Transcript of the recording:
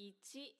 1